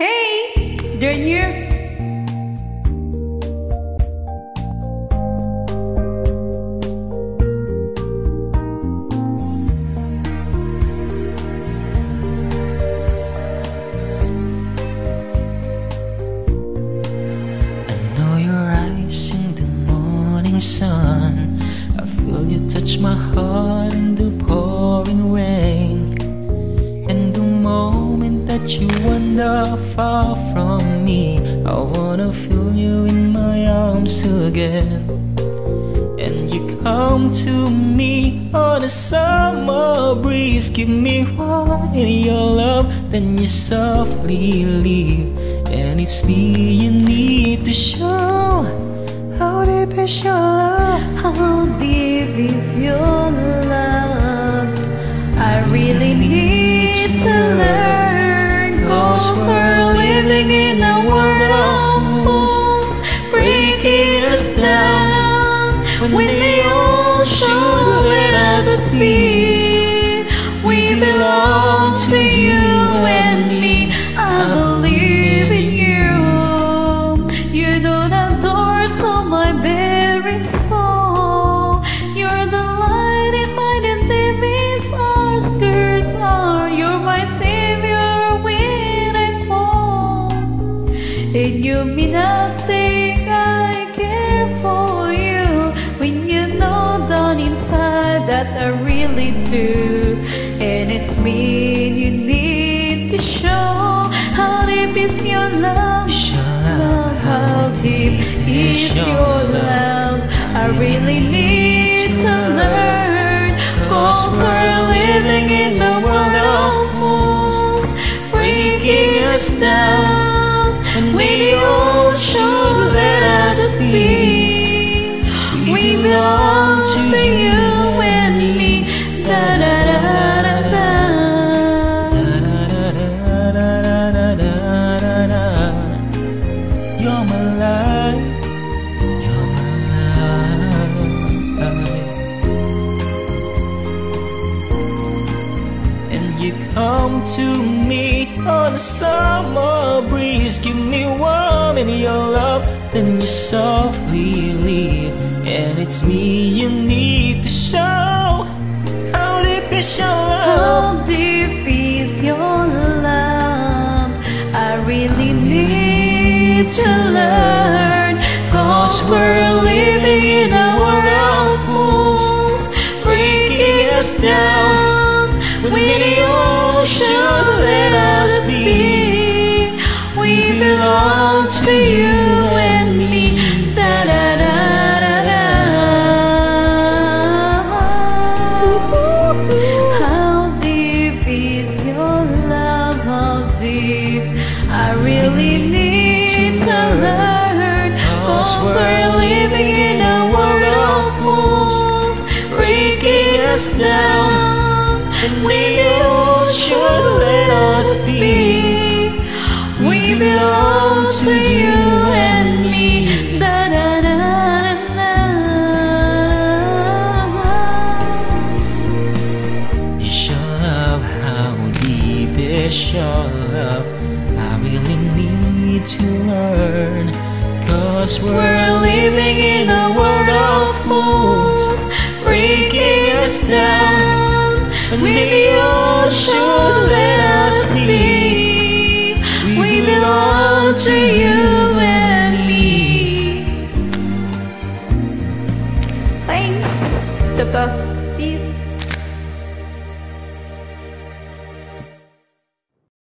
Hey, morning sun. I feel you touch my heart in the pouring rain. And the moment that you wander far from me, I wanna feel you in my arms again. And you come to me on a summer breeze. Give me one in your love, then you softly leave. And it's me you need to show. How deep is your love? How deep is your love? Down when they all should let us be. We belong to you and me. I believe in you. You know the door to my very soul. You're the light in my enemies skirts are. You're my savior when I fall. And you mean really do. And it's me you need to show how deep is your love. Your Love, how deep is your love? I really need to learn. Cause we're living in a world of fools, breaking us down. And we all should let us be. We belong to you come to me on a summer breeze. Give me warm in your love, then you softly leave. And it's me you need to show. How deep is your love? How deep is your love? I really need to learn. Cause we're living in a world of fools, breaking us down. We all should let us be. We belong to you and me. Da da da da da. How deep is your love? How deep? I really need to learn. Cause we're living in a world of fools, breaking us down. And we I really need to learn. Cause we're living in a world of fools, breaking us down. And we all should let us be. We belong to you and me. Thanks. Chapter Peace.